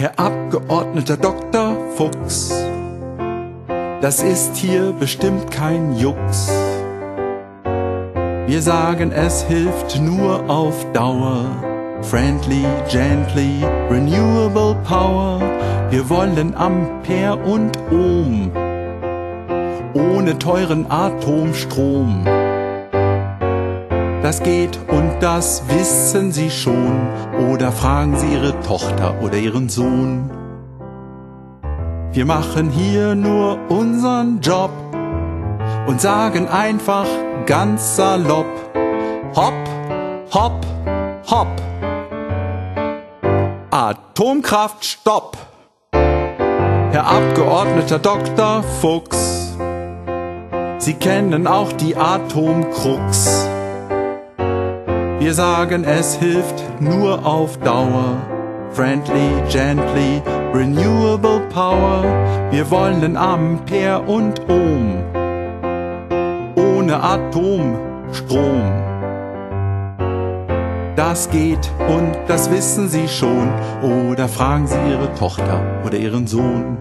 Herr Abgeordneter Dr. Fuchs, das ist hier bestimmt kein Jux. Wir sagen, es hilft nur auf Dauer. Friendly, gently, renewable power. Wir wollen Ampere und Ohm. Ohne teuren Atomstrom. Das geht und das wissen Sie schon. Oder fragen Sie Ihre Tochter oder Ihren Sohn. Wir machen hier nur unseren Job und sagen einfach ganz salopp, hopp, hopp, hopp. Atomkraft, stopp! Herr Abgeordneter Dr. Fuchs, Sie kennen auch die Atomkrux. Wir sagen, es hilft nur auf Dauer. Friendly, gently, renewable power. Wir wollen Ampere und Ohm. Ohne Atomstrom. Das geht und das wissen Sie schon. Oder fragen Sie Ihre Tochter oder Ihren Sohn.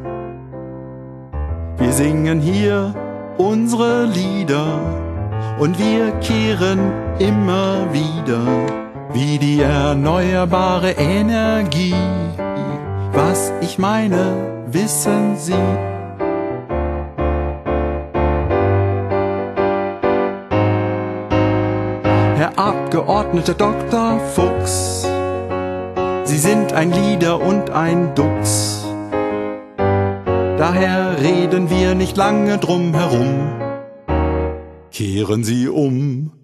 Wir singen hier unsere Lieder und wir kehren immer wieder wie die erneuerbare Energie. Was ich meine, wissen Sie. Herr Abgeordneter Dr. Fuchs, Sie sind ein Lieder und ein Dux. Daher reden wir nicht lange drum herum. Kehren Sie um.